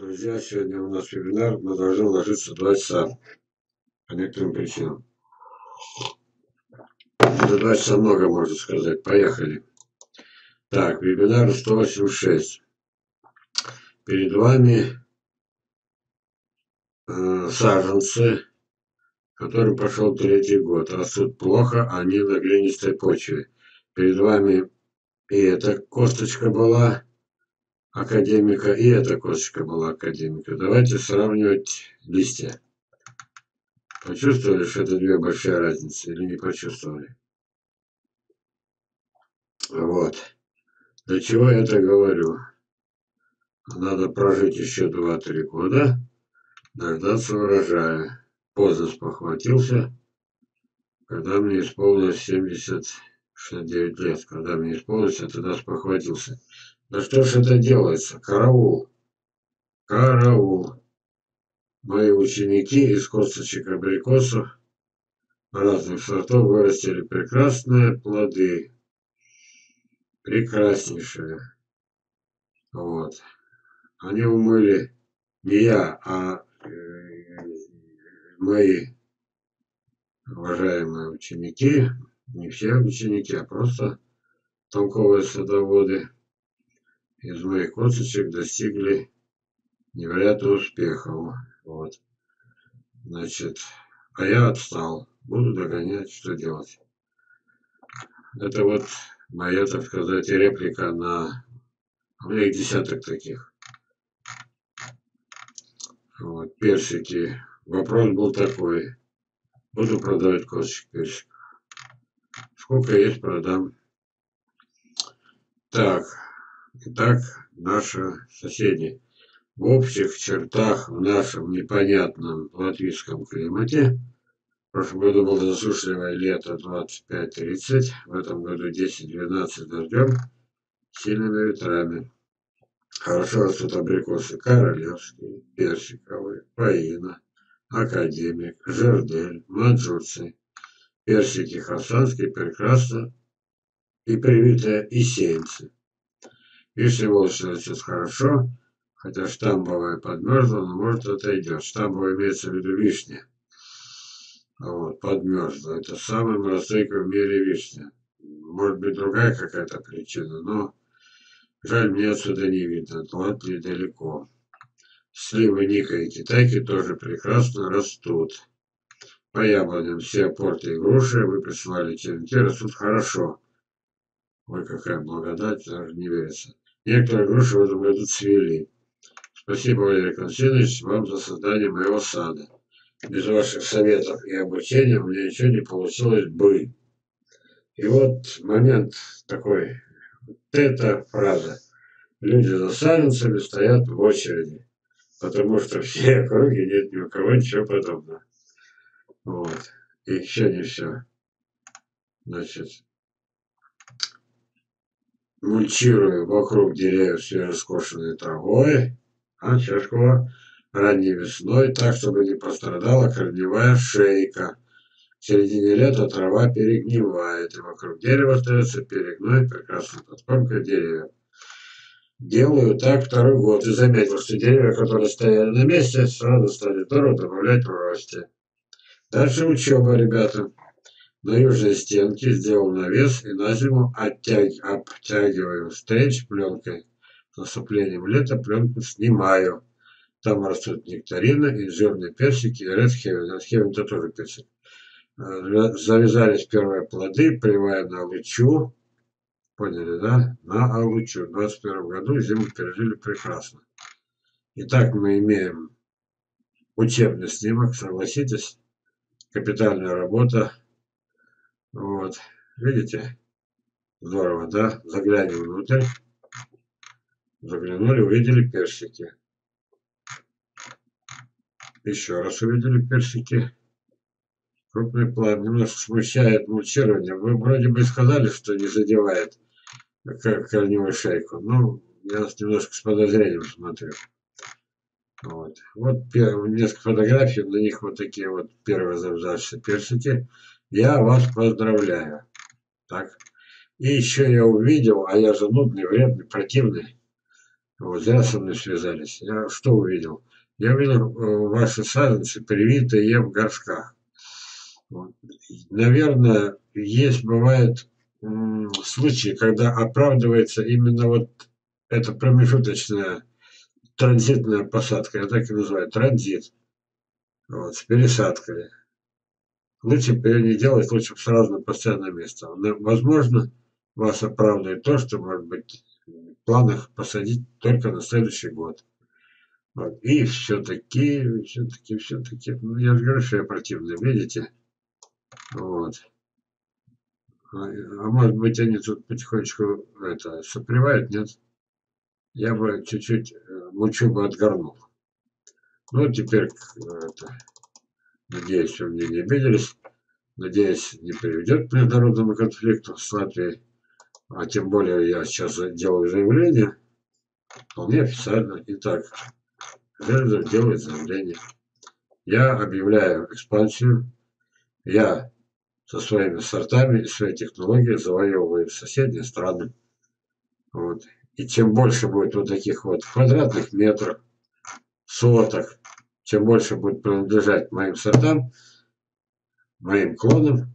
Друзья, сегодня у нас вебинар, мы должны ложиться 2 часа по некоторым причинам. За 2 часа много можно сказать. Поехали. Так, вебинар 186. Перед вами э, саженцы, которым пошел третий год. Растут плохо, они на глинистой почве. Перед вами и эта косточка была академика, и эта косточка была академика. Давайте сравнивать листья. Почувствовали, что это две большие разницы или не почувствовали? Вот. Для чего я это говорю? Надо прожить еще 2-3 года, дождаться урожая. Поздно спохватился, когда мне исполнилось 70 69 лет, когда мне исполнилось, я тогда спохватился. Да что ж это делается? Караул. Караул. Мои ученики из косточек абрикосов разных сортов вырастили прекрасные плоды. Прекраснейшие. Вот. Они умыли не я, а э, мои уважаемые ученики, не все ученики, а просто толковые садоводы из моих косточек достигли невероятных успехов. Вот. Значит, а я отстал. Буду догонять, что делать. Это вот моя, так сказать, реплика на... У меня их десяток таких. Вот, персики. Вопрос был такой. Буду продавать косточек персиков. Сколько есть, продам. Так, Итак, наши соседи. В общих чертах в нашем непонятном латвийском климате в прошлом году было засушливое лето 25-30, в этом году 10-12 дождем, сильными ветрами. Хорошо растут абрикосы королевские, персиковые, паина, академик, жердель, манджурцы, персики хасанские прекрасно и привитые и сеянцы. Если волосы растет хорошо, хотя штамбовая подмерзла, но может отойдет. Штамбовая имеется в виду вишня. Вот, подмерзла. Это самая морозостойкая в мире вишня. Может быть другая какая-то причина, но жаль, мне отсюда не видно. Латвии далеко. Сливы Ника и Китайки тоже прекрасно растут. По яблоням все апорты и груши вы присылали черенки, растут хорошо. Ой, какая благодать, даже не верится. Некоторые груши в этом году цвели. Спасибо, Валерий Константинович, вам за создание моего сада. Без ваших советов и обучения у меня ничего не получилось бы. И вот момент такой. Вот эта фраза. Люди за саженцами стоят в очереди. Потому что все округи нет ни у кого ничего подобного. Вот. И еще не все. Значит, мульчирую вокруг деревьев свежескошенной травой, а чашку ранней весной, так, чтобы не пострадала корневая шейка. В середине лета трава перегнивает, и вокруг дерева остается перегной прекрасной подкормкой деревьев. Делаю так второй год и заметил, что деревья, которые стояли на месте, сразу стали здорово добавлять в росте. Дальше учеба, ребята. На южной стенке сделал навес и на зиму оттяг... обтягиваю встреч пленкой. С наступлением лета пленку снимаю. Там растут нектарины, инжирные персики и редхевен. Редхевен это тоже персик. Э, завязались первые плоды, прививаем на лучу. Поняли, да? На алучу. В 21 году зиму пережили прекрасно. Итак, мы имеем учебный снимок, согласитесь. Капитальная работа вот, видите? Здорово, да? Заглянем внутрь. Заглянули, увидели персики. Еще раз увидели персики. Крупный план. Немножко смущает мульчирование. Вы вроде бы сказали, что не задевает корневую шейку. Ну, я немножко с подозрением смотрю. Вот, вот несколько фотографий, на них вот такие вот первые завзавшиеся персики. Я вас поздравляю. Так. И еще я увидел, а я же нудный, вредный, противный. Вот, зря со мной связались. Я что увидел? Я увидел э, ваши саженцы, привитые в горшках. Вот. Наверное, есть, бывает, случаи, когда оправдывается именно вот эта промежуточная транзитная посадка, я так и называю, транзит, вот, с пересадкой. Лучше ее не делать, лучше сразу на постоянное место. Но, возможно, вас оправдывает то, что, может быть, в планах посадить только на следующий год. Вот. И все-таки, все-таки, все-таки, ну, я же говорю, что я противный, видите? Вот. А, а может быть, они тут потихонечку это, сопливают, нет? Я бы чуть-чуть э, мучу бы отгорнул. Ну, теперь, это, надеюсь, вы мне не обиделись. Надеюсь, не приведет к международному конфликту с Латвией. А тем более я сейчас делаю заявление. Вполне официально. Итак, Железов делает заявление. Я объявляю экспансию. Я со своими сортами и своей технологией завоевываю соседние страны. Вот. И чем больше будет вот таких вот квадратных метров, соток, чем больше будет принадлежать моим сортам, моим клонам,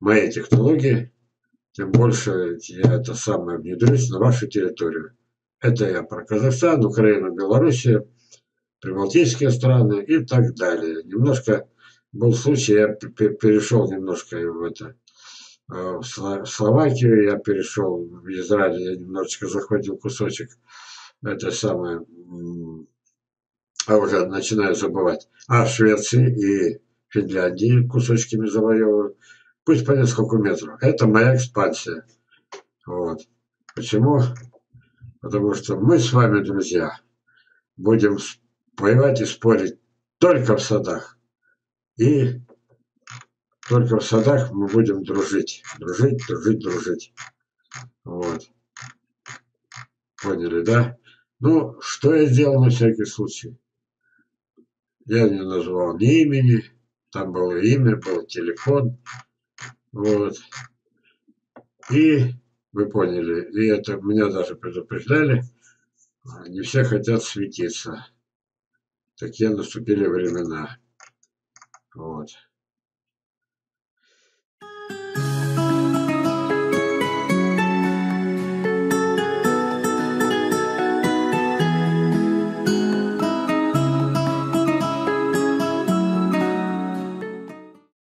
моей технологии, тем больше я это самое внедрюсь на вашу территорию. Это я про Казахстан, Украину, Белоруссию, Прибалтийские страны и так далее. Немножко был случай, я перешел немножко в это э, в Словакию, я перешел в Израиль, я немножечко захватил кусочек, это самое, а уже начинаю забывать. А Швеции и Финляндии кусочками завоевываю, пусть по несколько метров. Это моя экспансия. Вот. Почему? Потому что мы с вами, друзья, будем воевать и спорить только в садах. И только в садах мы будем дружить. Дружить, дружить, дружить. Вот. Поняли, да? Ну, что я сделал на всякий случай? Я не назвал ни имени. Там было имя, был телефон. Вот. И вы поняли, и это меня даже предупреждали, не все хотят светиться. Такие наступили времена. Вот.